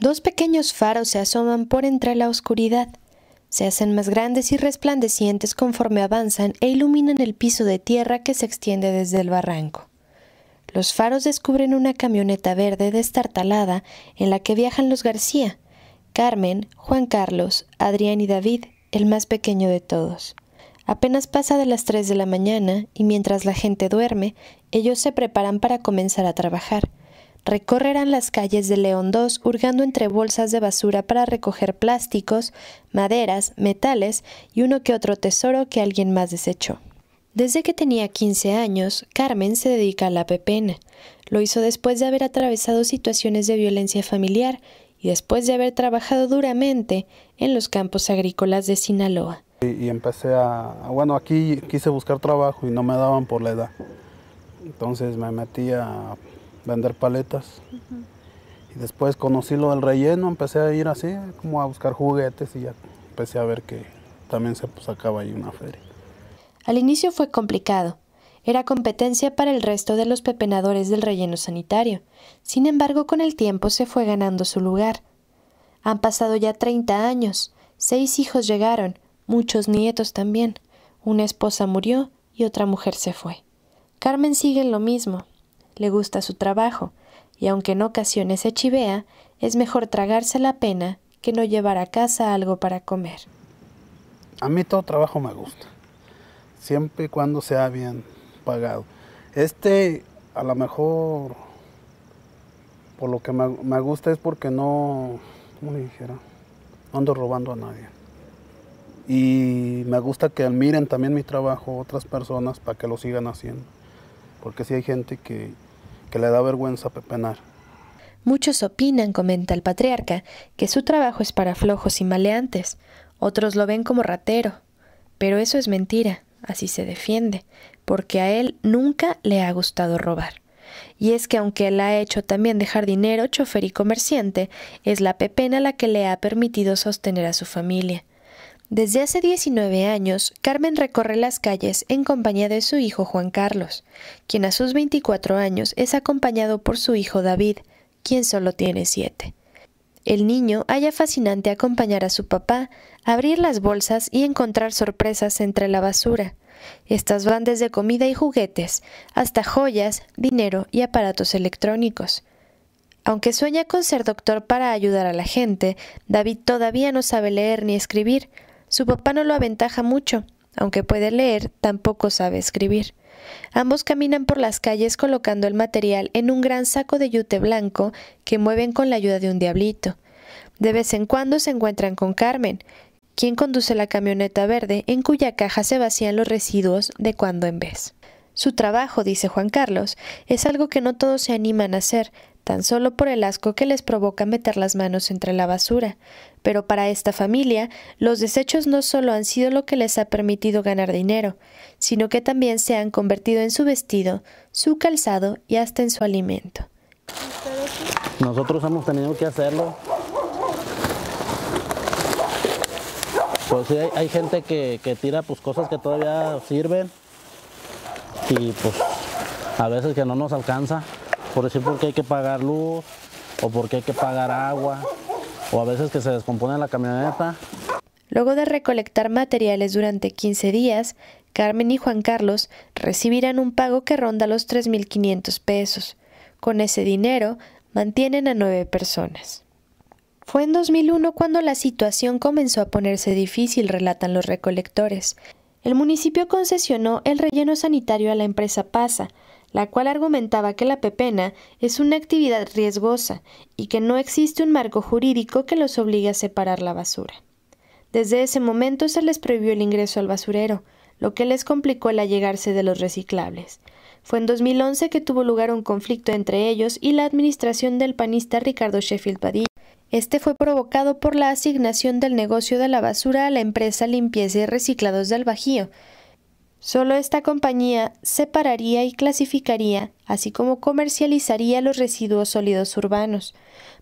Dos pequeños faros se asoman por entre la oscuridad. Se hacen más grandes y resplandecientes conforme avanzan e iluminan el piso de tierra que se extiende desde el barranco. Los faros descubren una camioneta verde destartalada en la que viajan los García, Carmen, Juan Carlos, Adrián y David, el más pequeño de todos. Apenas pasa de las tres de la mañana y mientras la gente duerme, ellos se preparan para comenzar a trabajar. Recorrerán las calles de León II hurgando entre bolsas de basura para recoger plásticos, maderas, metales y uno que otro tesoro que alguien más desechó. Desde que tenía 15 años, Carmen se dedica a la pepena. Lo hizo después de haber atravesado situaciones de violencia familiar y después de haber trabajado duramente en los campos agrícolas de Sinaloa. Y, empecé a, bueno, aquí quise buscar trabajo y no me daban por la edad. Entonces me metí a vender paletas. Y después conocí lo del relleno, empecé a ir así, como a buscar juguetes y ya empecé a ver que también se sacaba ahí una feria. Al inicio fue complicado. Era competencia para el resto de los pepenadores del relleno sanitario. Sin embargo, con el tiempo se fue ganando su lugar. Han pasado ya 30 años. Seis hijos llegaron, muchos nietos también. Una esposa murió y otra mujer se fue. Carmen sigue en lo mismo. Le gusta su trabajo, y aunque en ocasiones se chivea, es mejor tragarse la pena que no llevar a casa algo para comer. A mí todo trabajo me gusta, siempre y cuando sea bien pagado. Este, a lo mejor, por lo que me, gusta es porque no, ¿cómo le dijera? No ando robando a nadie. Y me gusta que admiren también mi trabajo otras personas para que lo sigan haciendo. Porque si hay gente que, que le da vergüenza pepenar. Muchos opinan, comenta el patriarca, que su trabajo es para flojos y maleantes. Otros lo ven como ratero. Pero eso es mentira, así se defiende porque a él nunca le ha gustado robar. Y es que aunque él ha hecho también de jardinero, chofer y comerciante, es la pepena la que le ha permitido sostener a su familia. Desde hace 19 años, Carmen recorre las calles en compañía de su hijo Juan Carlos, quien a sus 24 años es acompañado por su hijo David, quien solo tiene 7. El niño halla fascinante acompañar a su papá, abrir las bolsas y encontrar sorpresas entre la basura. Estas van desde comida y juguetes hasta joyas, dinero y aparatos electrónicos. Aunque sueña con ser doctor para ayudar a la gente, David todavía no sabe leer ni escribir. Su papá no lo aventaja mucho. Aunque puede leer, tampoco sabe escribir. Ambos caminan por las calles colocando el material en un gran saco de yute blanco que mueven con la ayuda de un diablito. De vez en cuando se encuentran con Carmen, quien conduce la camioneta verde en cuya caja se vacían los residuos de cuando en vez. Su trabajo, dice Juan Carlos, es algo que no todos se animan a hacer, tan solo por el asco que les provoca meter las manos entre la basura. Pero para esta familia, los desechos no solo han sido lo que les ha permitido ganar dinero, sino que también se han convertido en su vestido, su calzado y hasta en su alimento. Nosotros hemos tenido que hacerlo Pues sí, hay, gente que, tira pues cosas que todavía sirven y pues a veces que no nos alcanza, por decir porque hay que pagar luz o porque hay que pagar agua o a veces que se descompone la camioneta. Luego de recolectar materiales durante 15 días, Carmen y Juan Carlos recibirán un pago que ronda los 3.500 pesos. Con ese dinero mantienen a nueve personas. Fue en 2001 cuando la situación comenzó a ponerse difícil, relatan los recolectores. El municipio concesionó el relleno sanitario a la empresa PASA, la cual argumentaba que la pepena es una actividad riesgosa y que no existe un marco jurídico que los obligue a separar la basura. Desde ese momento se les prohibió el ingreso al basurero, lo que les complicó el allegarse de los reciclables. Fue en 2011 que tuvo lugar un conflicto entre ellos y la administración del panista Ricardo Sheffield Padilla, este fue provocado por la asignación del negocio de la basura a la empresa Limpieza y Reciclados del Bajío. Solo esta compañía separaría y clasificaría, así como comercializaría los residuos sólidos urbanos.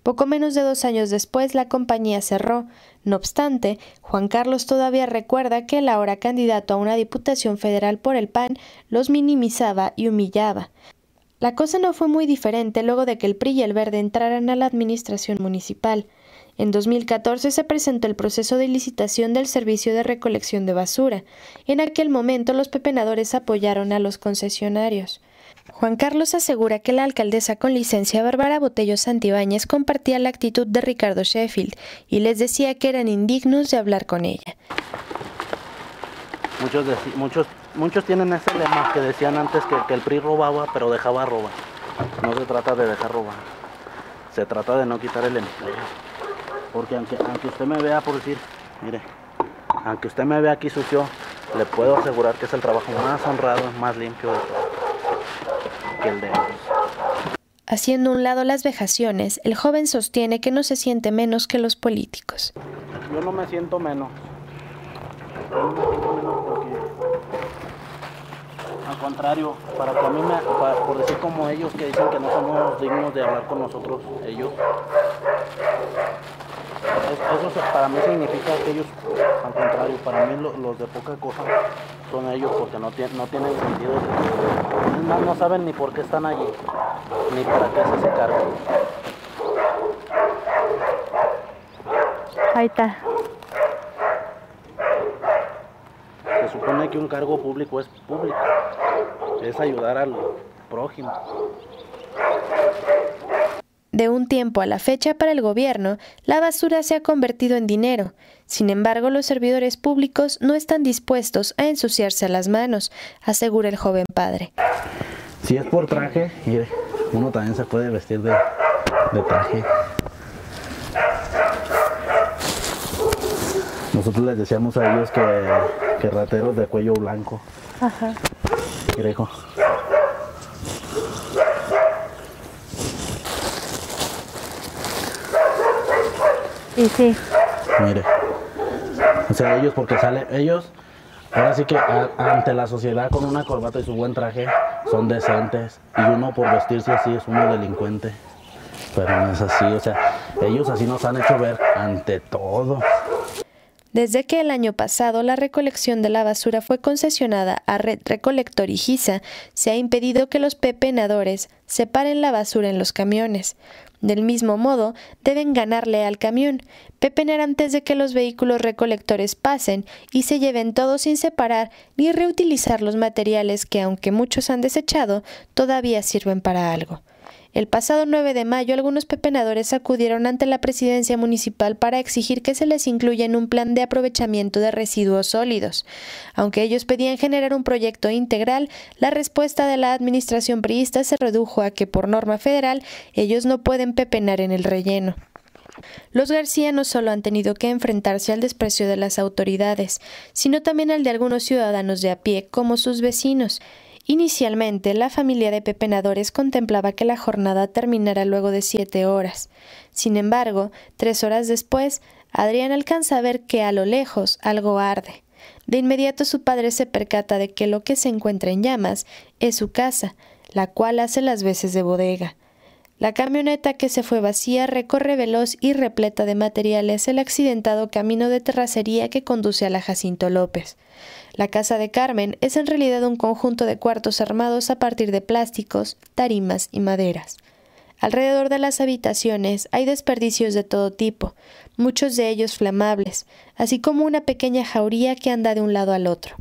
Poco menos de dos años después la compañía cerró. No obstante, Juan Carlos todavía recuerda que el ahora candidato a una diputación federal por el PAN los minimizaba y humillaba. La cosa no fue muy diferente luego de que el PRI y el Verde entraran a la administración municipal. En 2014 se presentó el proceso de licitación del servicio de recolección de basura. En aquel momento los pepenadores apoyaron a los concesionarios. Juan Carlos asegura que la alcaldesa con licencia Bárbara Botello Santibáñez compartía la actitud de Ricardo Sheffield y les decía que eran indignos de hablar con ella. Muchos, tienen ese lema que decían antes que, que el PRI robaba, pero dejaba robar. No se trata de dejar robar, se trata de no quitar el empleo. Porque aunque, aunque usted me vea, por decir, mire, aunque usted me vea aquí sucio, le puedo asegurar que es el trabajo más honrado, más limpio que el de ellos. Haciendo un lado las vejaciones, el joven sostiene que no se siente menos que los políticos. Yo no me siento menos. Yo no me siento menos porque, al contrario, para que a mí me, para- por decir como ellos que dicen que no somos dignos de hablar con nosotros, ellos, es- eso para mí significa que ellos, al contrario, para mí lo- los de poca cosa son ellos porque no, no tienen sentido. Más, no saben ni por qué están allí, ni para qué se hace cargo. Ahí está. Se supone que un cargo público es público, es ayudar al prójimo. De un tiempo a la fecha para el gobierno, la basura se ha convertido en dinero. Sin embargo, los servidores públicos no están dispuestos a ensuciarse las manos, asegura el joven padre. Si es por traje, uno también se puede vestir de, de traje. Nosotros les decíamos a ellos que, que rateros de cuello blanco. Ajá. Mire, hijo. Sí, sí. Mire. O sea, ellos porque sale, ellos, ahora sí que a- ante la sociedad con una corbata y su buen traje son decentes. Y uno por vestirse así es uno delincuente. Pero no es así, o sea, ellos así nos han hecho ver ante todo. Desde que el año pasado la recolección de la basura fue concesionada a Red Recolector y Giza, se ha impedido que los pepenadores separen la basura en los camiones. Del mismo modo, deben ganarle al camión, pepenar antes de que los vehículos recolectores pasen y se lleven todo sin separar ni reutilizar los materiales que, aunque muchos han desechado, todavía sirven para algo. El pasado 9 de mayo, algunos pepenadores acudieron ante la presidencia municipal para exigir que se les incluya en un plan de aprovechamiento de residuos sólidos. Aunque ellos pedían generar un proyecto integral, la respuesta de la administración priista se redujo a que, por norma federal, ellos no pueden pepenar en el relleno. Los García no solo han tenido que enfrentarse al desprecio de las autoridades, sino también al de algunos ciudadanos de a pie, como sus vecinos. Inicialmente, la familia de pepenadores contemplaba que la jornada terminara luego de siete horas. Sin embargo, tres horas después, Adrián alcanza a ver que a lo lejos algo arde. De inmediato su padre se percata de que lo que se encuentra en llamas es su casa, la cual hace las veces de bodega. La camioneta que se fue vacía recorre veloz y repleta de materiales el accidentado camino de terracería que conduce a la Jacinto López. La casa de Carmen es en realidad un conjunto de cuartos armados a partir de plásticos, tarimas y maderas. Alrededor de las habitaciones hay desperdicios de todo tipo, muchos de ellos flamables, así como una pequeña jauría que anda de un lado al otro.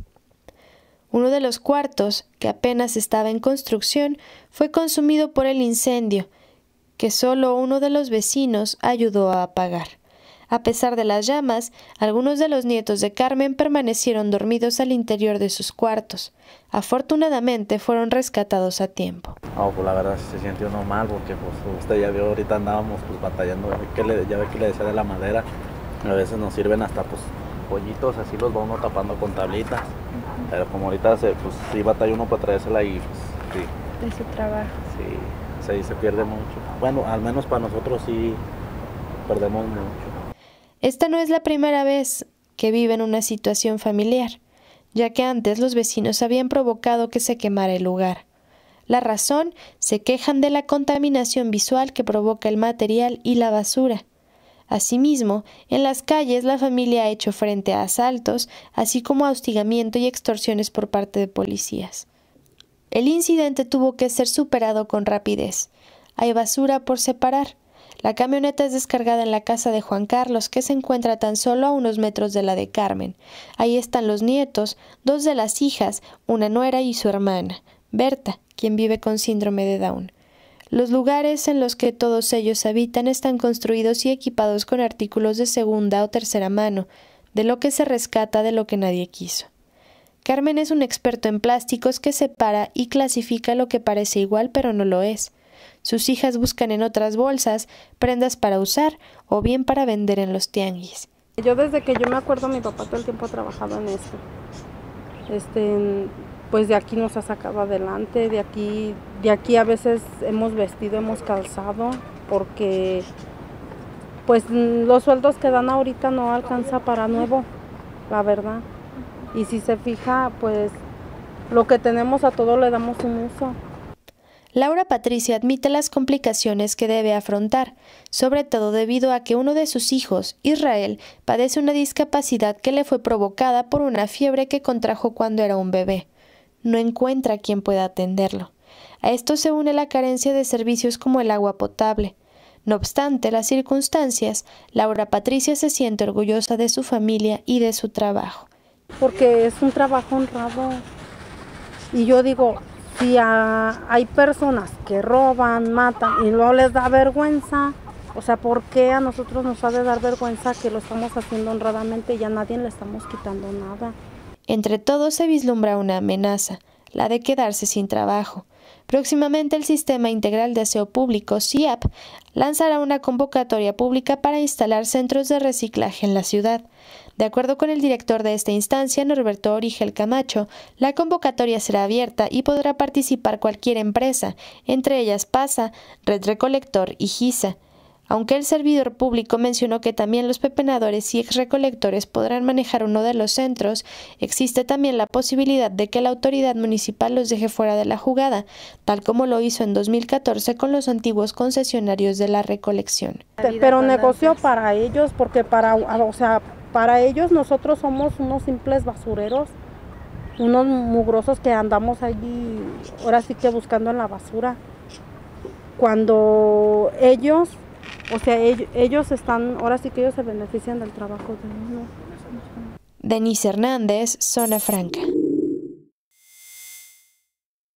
Uno de los cuartos, que apenas estaba en construcción, fue consumido por el incendio, que solo uno de los vecinos ayudó a apagar. A pesar de las llamas, algunos de los nietos de Carmen permanecieron dormidos al interior de sus cuartos. Afortunadamente fueron rescatados a tiempo. No, pues la verdad se siente uno mal porque pues usted ya vio ahorita andábamos pues batallando, ya ve que le, ya ve que le decía de la madera, a veces nos sirven hasta pues pollitos, así los va uno tapando con tablitas, pero como ahorita se, pues sí batalla uno para traérsela y pues sí, De su trabajo. sí, se, pierde mucho. Bueno, al menos para nosotros sí perdemos mucho. Esta no es la primera vez que viven una situación familiar, ya que antes los vecinos habían provocado que se quemara el lugar. La razón, se quejan de la contaminación visual que provoca el material y la basura. Asimismo, en las calles la familia ha hecho frente a asaltos, así como a hostigamiento y extorsiones por parte de policías. El incidente tuvo que ser superado con rapidez. Hay basura por separar. La camioneta es descargada en la casa de Juan Carlos, que se encuentra tan solo a unos metros de la de Carmen. Ahí están los nietos, dos de las hijas, una nuera y su hermana, Berta, quien vive con síndrome de Down. Los lugares en los que todos ellos habitan están construidos y equipados con artículos de segunda o tercera mano, de lo que se rescata de lo que nadie quiso. Carmen es un experto en plásticos que separa y clasifica lo que parece igual pero no lo es. Sus hijas buscan en otras bolsas prendas para usar o bien para vender en los tianguis. Yo desde que yo me acuerdo, mi papá todo el tiempo ha trabajado en esto. Este, pues de aquí nos ha sacado adelante, de aquí, de aquí a veces hemos vestido, hemos calzado, porque pues los sueldos que dan ahorita no alcanza para nuevo, la verdad. Y si se fija, pues lo que tenemos a todo le damos un uso. Laura Patricia admite las complicaciones que debe afrontar, sobre todo debido a que uno de sus hijos, Israel, padece una discapacidad que le fue provocada por una fiebre que contrajo cuando era un bebé. No encuentra quien pueda atenderlo. A esto se une la carencia de servicios como el agua potable. No obstante las circunstancias, Laura Patricia se siente orgullosa de su familia y de su trabajo. Porque es un trabajo honrado. Y yo digo, si hay personas que roban, matan y no les da vergüenza, o sea, ¿por qué a nosotros nos ha de dar vergüenza que lo estamos haciendo honradamente y a nadie le estamos quitando nada? Entre todos se vislumbra una amenaza, la de quedarse sin trabajo. Próximamente el Sistema Integral de Aseo Público, CIAP, lanzará una convocatoria pública para instalar centros de reciclaje en la ciudad. De acuerdo con el director de esta instancia, Norberto Origel Camacho, la convocatoria será abierta y podrá participar cualquier empresa, entre ellas PASA, Red Recolector y GISA. Aunque el servidor público mencionó que también los pepenadores y exrecolectores podrán manejar uno de los centros, existe también la posibilidad de que la autoridad municipal los deje fuera de la jugada, tal como lo hizo en 2014 con los antiguos concesionarios de la recolección. Pero negoció para ellos, porque para, o sea, para ellos nosotros somos unos simples basureros, unos mugrosos que andamos allí, ahora sí que buscando en la basura. Cuando ellos, o sea, ellos, están, ahora sí que ellos se benefician del trabajo de uno. Denise Hernández, Zona Franca.